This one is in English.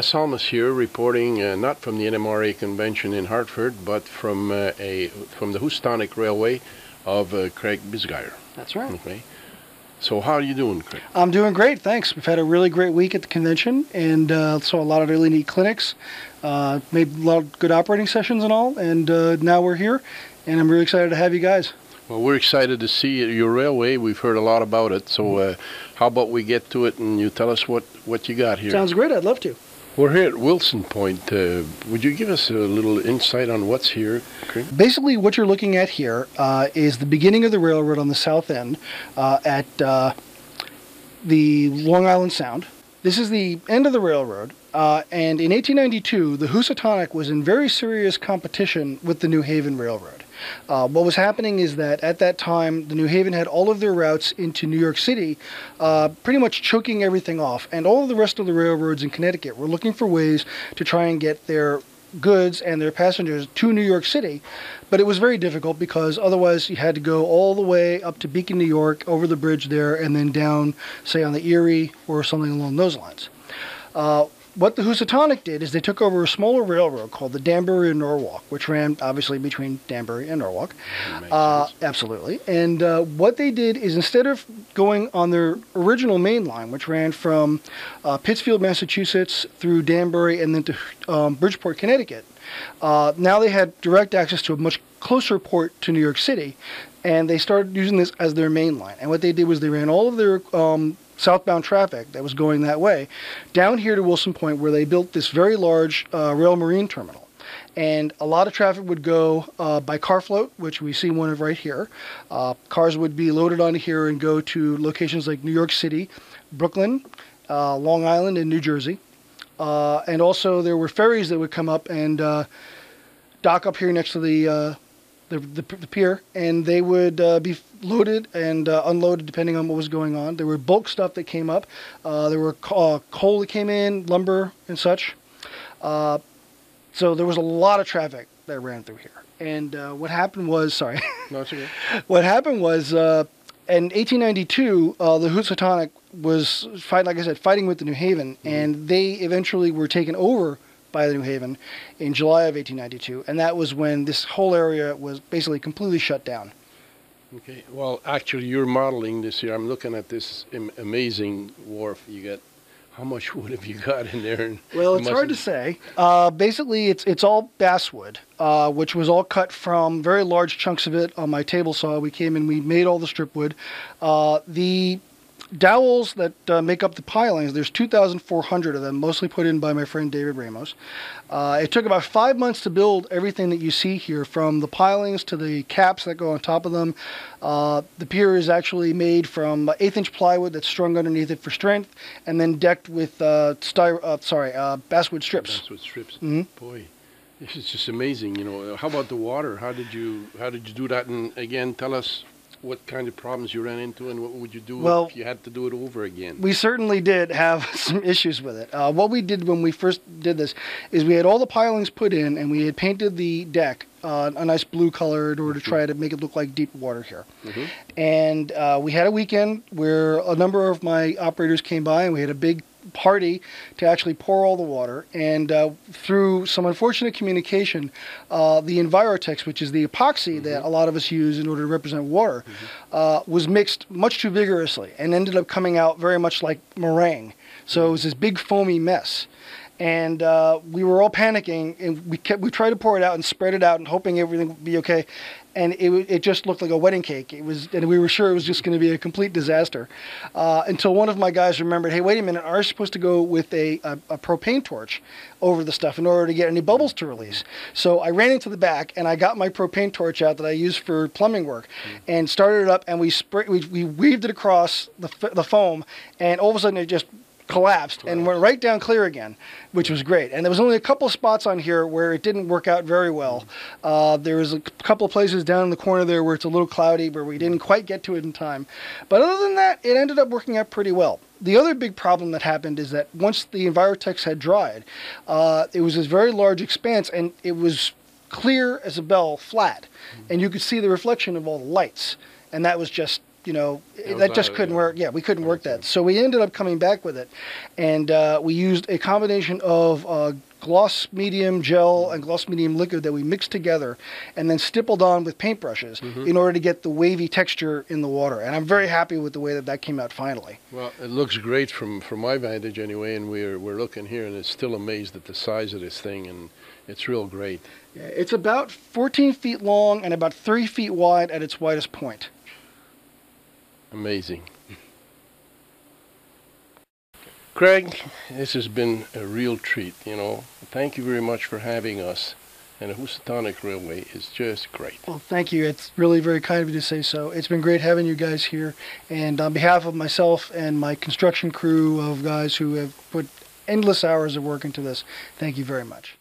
Les Halmos here, reporting uh, not from the NMRA convention in Hartford, but from uh, a from the Housatonic Railway of uh, Craig Bisgeier. That's right. Okay. So how are you doing, Craig? I'm doing great, thanks. We've had a really great week at the convention, and uh, saw a lot of really neat clinics. Uh, made a lot of good operating sessions and all, and uh, now we're here, and I'm really excited to have you guys. Well, we're excited to see your railway. We've heard a lot about it. So uh, how about we get to it and you tell us what, what you got here? Sounds great. I'd love to. We're here at Wilson Point. Uh, would you give us a little insight on what's here, Craig? Basically, what you're looking at here uh, is the beginning of the railroad on the south end uh, at uh, the Long Island Sound. This is the end of the railroad, uh, and in 1892, the Housatonic was in very serious competition with the New Haven Railroad. Uh, what was happening is that at that time, the New Haven had all of their routes into New York City, uh, pretty much choking everything off, and all of the rest of the railroads in Connecticut were looking for ways to try and get their goods and their passengers to New York City, but it was very difficult because otherwise you had to go all the way up to Beacon, New York, over the bridge there, and then down, say, on the Erie or something along those lines. Uh, what the Housatonic did is they took over a smaller railroad called the Danbury and Norwalk, which ran obviously between Danbury and Norwalk. Uh, absolutely. And uh, what they did is instead of going on their original main line, which ran from uh, Pittsfield, Massachusetts, through Danbury, and then to um, Bridgeport, Connecticut, uh, now they had direct access to a much closer port to New York City, and they started using this as their main line. And what they did was they ran all of their um, southbound traffic that was going that way down here to Wilson Point, where they built this very large uh, rail marine terminal. And a lot of traffic would go uh, by car float, which we see one of right here. Uh, cars would be loaded onto here and go to locations like New York City, Brooklyn, uh, Long Island, and New Jersey. Uh, and also, there were ferries that would come up and uh, dock up here next to the the, the, the, pier, and they would uh, be loaded and uh, unloaded depending on what was going on. There were bulk stuff that came up. Uh, there were uh, coal that came in, lumber and such. Uh, so there was a lot of traffic that ran through here. And uh, what happened was, sorry. No, it's okay. what happened was, in 1892, the Housatonic was fight, like I said, fighting with the New Haven, mm-hmm. and they eventually were taken over by the New Haven in July of 1892, and that was when this whole area was basically completely shut down. Okay. Well, actually, you're modeling this here. I'm looking at this amazing wharf. You got how much wood have you got in there? Well, it's hard to say. Uh, basically, it's it's all basswood, uh, which was all cut from very large chunks of it on my table saw. We came and we made all the strip wood. Uh, the dowels that uh, make up the pilings, there's 2,400 of them, mostly put in by my friend David Ramos. Uh, it took about five months to build everything that you see here, from the pilings to the caps that go on top of them. Uh, the pier is actually made from eighth-inch plywood that's strung underneath it for strength, and then decked with uh, styro- uh, sorry uh, basswood strips. Basswood strips. Mm-hmm. Boy. It's just amazing, you know. How about the water? How did you how did you do that? And again, tell us what kind of problems you ran into and what would you do well, if you had to do it over again? We certainly did have some issues with it. Uh, what we did when we first did this is we had all the pilings put in and we had painted the deck uh, a nice blue color in order to try to make it look like deep water here. Mm-hmm. And uh, we had a weekend where a number of my operators came by and we had a big party to actually pour all the water. And uh, through some unfortunate communication, uh, the Envirotex, which is the epoxy mm-hmm. that a lot of us use in order to represent water, mm-hmm. uh, was mixed much too vigorously and ended up coming out very much like meringue. So it was this big foamy mess and uh, we were all panicking and we kept we tried to pour it out and spread it out and hoping everything would be okay. And it, it just looked like a wedding cake. It was and we were sure it was just going to be a complete disaster. Uh, until one of my guys remembered hey wait a minute are supposed to go with a, a, a, propane torch over the stuff in order to get any bubbles to release. So i ran into the back and i got my propane torch out that i use for plumbing work mm. and started it up and we, spray, we, we weaved it across the, the foam and all of a sudden it just collapsed and went right down clear again, which was great. And there was only a couple spots on here where it didn't work out very well. Uh, there was a couple places down in the corner there where it's a little cloudy, where we didn't quite get to it in time. But other than that, it ended up working out pretty well. The other big problem that happened is that once the Envirotex had dried, uh, it was this very large expanse, and it was clear as a bell, flat, and you could see the reflection of all the lights, and that was just you know, That that just couldn't work. Yeah, we couldn't work that. So we ended up coming back with it, and uh, we used a combination of uh, gloss medium gel and gloss medium liquid that we mixed together, and then stippled on with paintbrushes Mm-hmm. in order to get the wavy texture in the water. And I'm very happy with the way that that came out finally. Well, it looks great from, from my vantage anyway, and we're, we're looking here and it's still amazed at the size of this thing, and it's real great. Yeah, It's about 14 feet long and about three feet wide at its widest point. Amazing. Craig, this has been a real treat, you know. Thank you very much for having us. And the Housatonic Railway is just great. Well, thank you. It's really very kind of you to say so. It's been great having you guys here. And on behalf of myself and my construction crew of guys who have put endless hours of work into this, thank you very much.